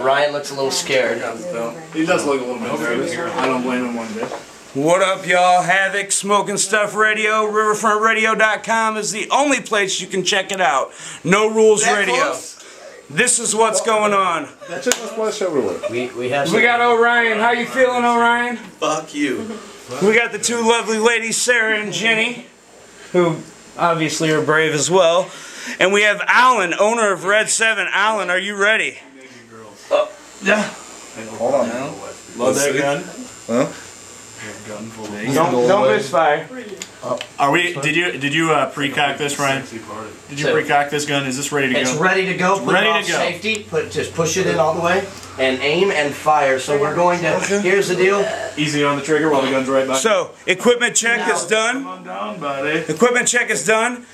Ryan looks a little scared. He does look a little bit nervous. I don't blame him one bit. What up, y'all? Havoc Smoke N Stuff Radio. RiverfrontRadio.com is the only place you can check it out. No Rules Radio. This is what's going on. Check this place everywhere. We, we have We got Orion. How you feeling, Orion? Fuck you. We got the two lovely ladies, Sarah and Jenny, who obviously are brave as well. And we have Allen, owner of Red 7. Allen, are you ready? Yeah. Hold on. Load that gun. Huh? Don't, don't misfire. Are we? Did you did you uh, pre-cock this, Ryan? Did you So- pre-cock this gun? Is this ready to It's go? ready to go. Put Ready it to go. Safety. Put just push it in all the way and aim and fire. So we're going to. Here's the deal. Easy on the trigger while the gun's right back. So, equipment check is done. Come done. on down, buddy. Equipment check is done.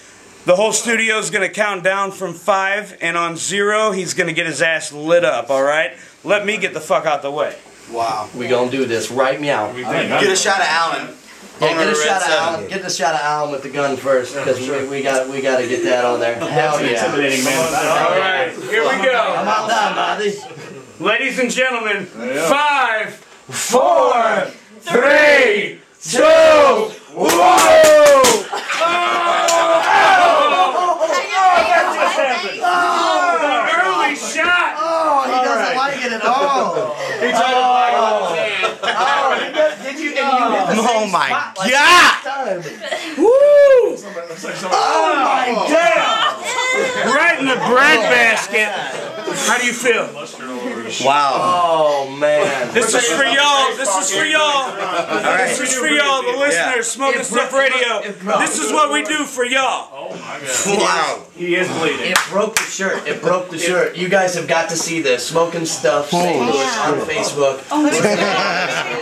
The whole studio is going to count down from five, and on zero, he's going to get his ass lit up, alright? Let me get the fuck out the way. Wow. We gonna do this right meow. Get a shot of Allen. Yeah, get a shot of Seven. Allen. Get the shot of Allen with the gun first, because we, we got we got to get that on there. Hell yeah! Intimidating man. Alright, here we I'm go. all done, buddy. Ladies and gentlemen, five, four, three, two, whoa! Early shot! Oh, he doesn't like it at all. He tried to flag on his hand. Oh, he does- oh, oh. oh, did you? And you hit the Oh same my spot like God. last time. Oh my god! Right in the bread basket. How do you feel? Wow. Oh man. This is for y'all. This is for y'all. This is for y'all, the listeners. Smoke N Stuff Radio. This is what we do for y'all. Oh my god. Wow. He is bleeding. It broke the shirt. It broke the shirt. You guys have got to see this. Smoke N Stuff. St. Louis on Facebook. Oh,